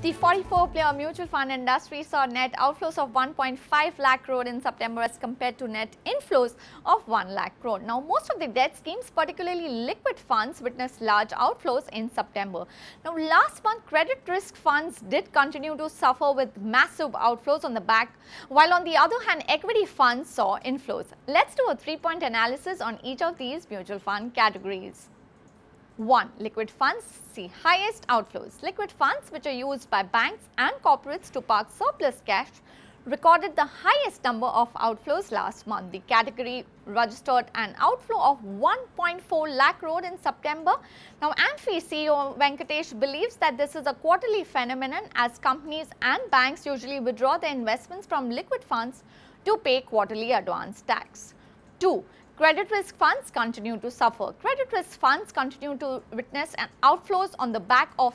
The 44-player mutual fund industry saw net outflows of 1.5 lakh crore in September as compared to net inflows of 1 lakh crore. Now, most of the debt schemes, particularly liquid funds, witnessed large outflows in September. Now, last month, credit risk funds did continue to suffer with massive outflows on the back, while on the other hand, equity funds saw inflows. Let's do a three-point analysis on each of these mutual fund categories. 1. Liquid funds see highest outflows. Liquid funds which are used by banks and corporates to park surplus cash recorded the highest number of outflows last month. The category registered an outflow of 1.4 lakh crore in September. Now, AMFI CEO Venkatesh believes that this is a quarterly phenomenon as companies and banks usually withdraw their investments from liquid funds to pay quarterly advance tax. 2. Credit risk funds continue to suffer. Credit risk funds continue to witness an outflows on the back of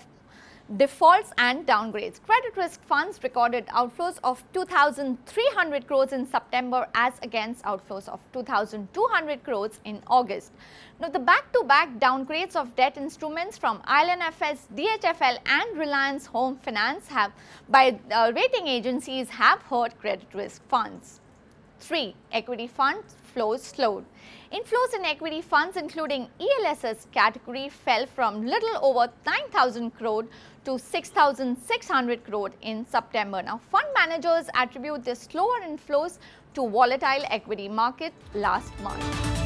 defaults and downgrades. Credit risk funds recorded outflows of 2,300 crores in September as against outflows of 2,200 crores in August. Now, the back-to-back -back downgrades of debt instruments from IL&FS, DHFL and Reliance Home Finance have by uh, rating agencies have hurt credit risk funds. 3. Equity funds flows slowed. Inflows in equity funds including ELSS category fell from little over 9,000 crore to 6,600 crore in September. Now, fund managers attribute the slower inflows to volatile equity market last month.